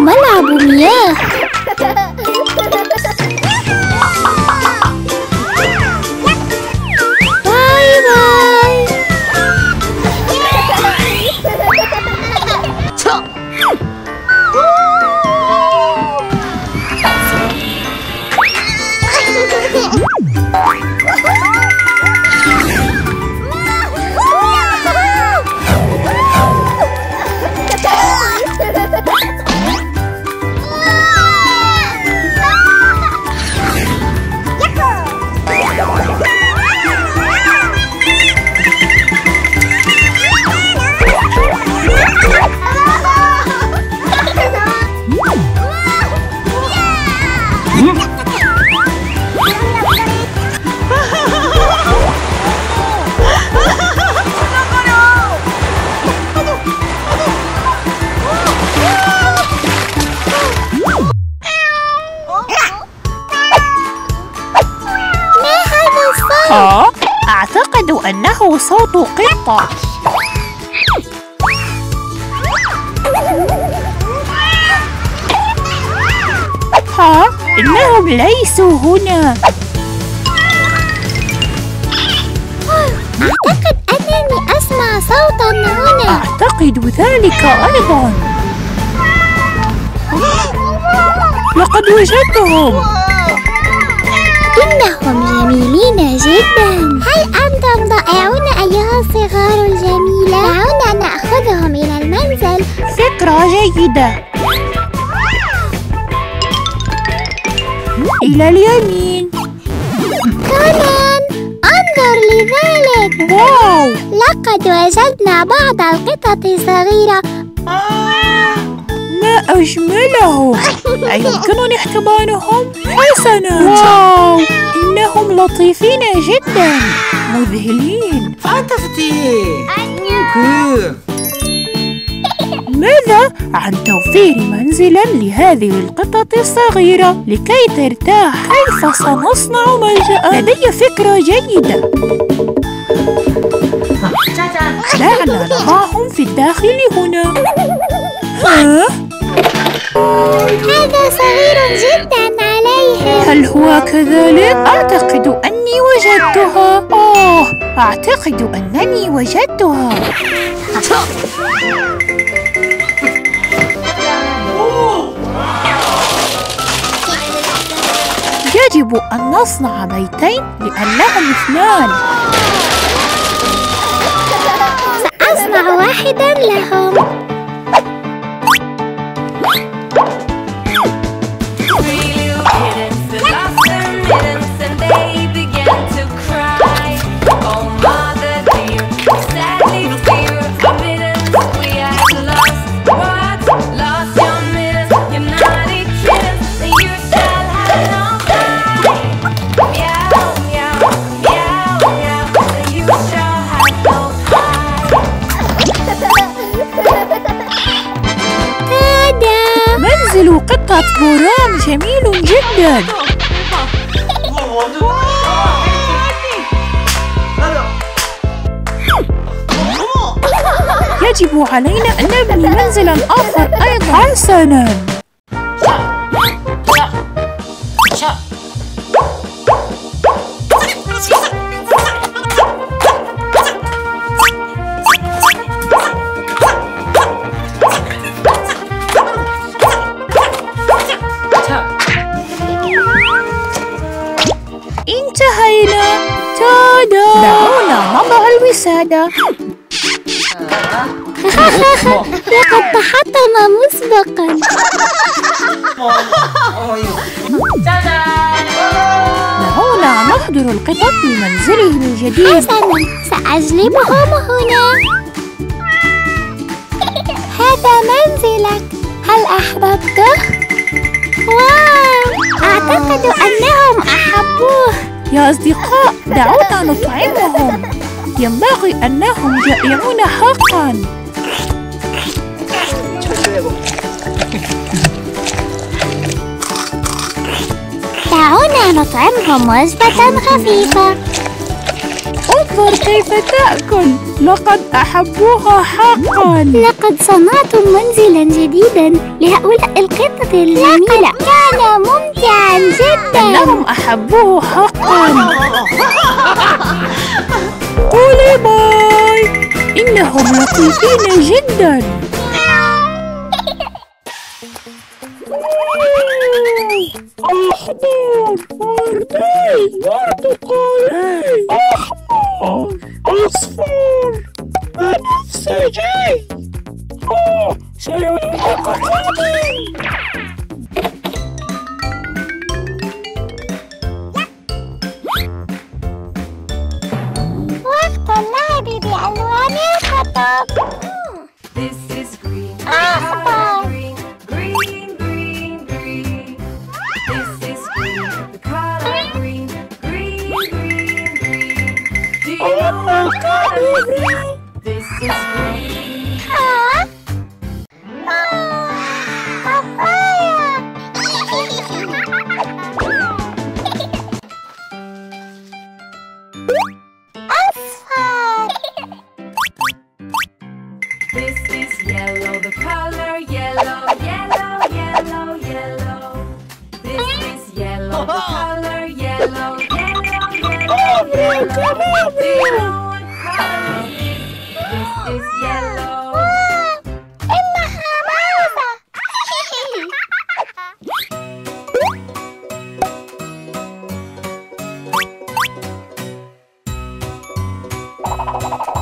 ملعب مياه باي باي ما هذا أعتقد أنه صوت قطة ها؟ إنهم ليسوا هنا. أعتقد أنني أسمع صوتا هنا. أعتقد ذلك أيضا. لقد وجدتهم. إنهم جميلين جدا. هل أنتم رائعون أيها الصغار الجميلة؟ دعونا نأخذهم إلى المنزل. فكرة جيدة. إلى اليمين. كونان أنظر لذلك. واو. لقد وجدنا بعض القطط الصغيرة ما أجملهم أيمكنني احتضانهم؟ حسنا واو. إنهم لطيفين جدا. مذهلين. فانتستي ماذا عن توفير منزلا لهذه القطط الصغيرة لكي ترتاح؟ كيف سنصنع ملجأ؟ لدي فكرة جيدة. دعنا نضعهم في الداخل هنا. هذا صغير جدا عليه هل هو كذلك؟ أعتقد أني وجدتها. أوه أعتقد أنني وجدتها. يجب أن نصنع بيتين لأنهم اثنان. سأصنع واحدا لهم. Kittens that lost their منزل قطة بوران جميل جدا. يجب علينا أن نبني منزلا آخر أيضا. حسنا تادا دعونا نضع الوسادة. لقد تحطم مسبقا. دعونا نحضر القطط لمنزلهم الجديد. حسنا سأجلبهم هنا. هذا منزلك. هل أحببته؟ واو. أعتقد أنهم أحبوه. يا أصدقاء دعونا نطعمهم. ينبغي أنهم جائعون حقا. دعونا نطعمهم وجبة خفيفة. انظر كيف تأكل؟ لقد أحبوها حقا. لقد صنعتم منزلا جديدا لهؤلاء القطط الجميلة. لقد كان ممتعا جدا. إنهم أحبوه حقا. قولي باي. إنهم لطيفين جدا. أحمر وردي برتقالي أحمر Oh, Oxford! CJ. Oh, so you're over! Come over! This is yellow. Emma Hamama!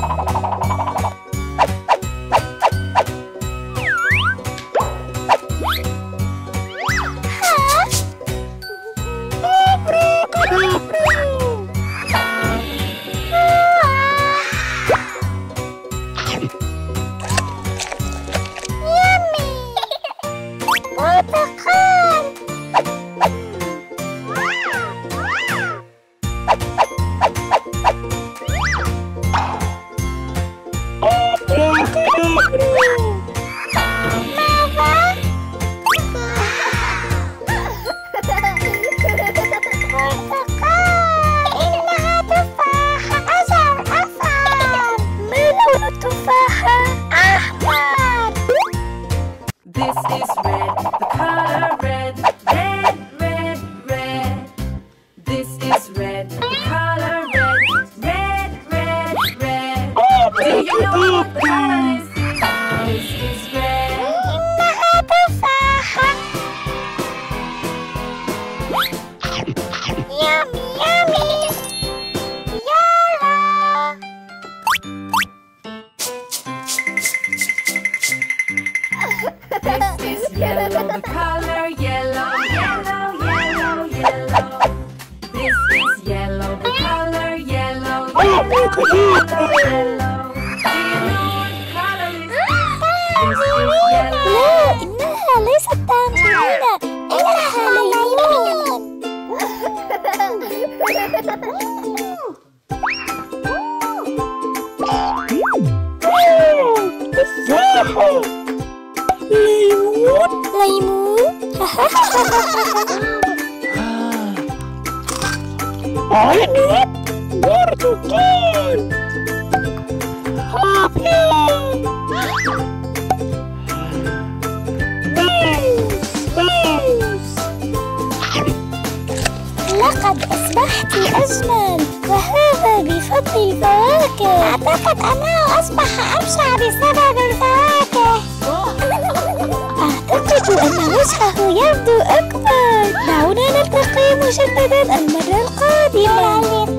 برتقال red, red, red, red. This is red, the color red, red, red, red. Do you know what the color is? This is red. Yum. لا إنها ليست إنها ليمون تفاحة ليمون ليمون برتقال أبيض موز موز لقد أصبحت أجمل وهذا بفضل الفواكه. أعتقد أنه أصبح أبشع بسبب الفواكه. أعتقد أن وجهه يبدو أكبر. دعونا نلتقي مجددا المرة القادمة.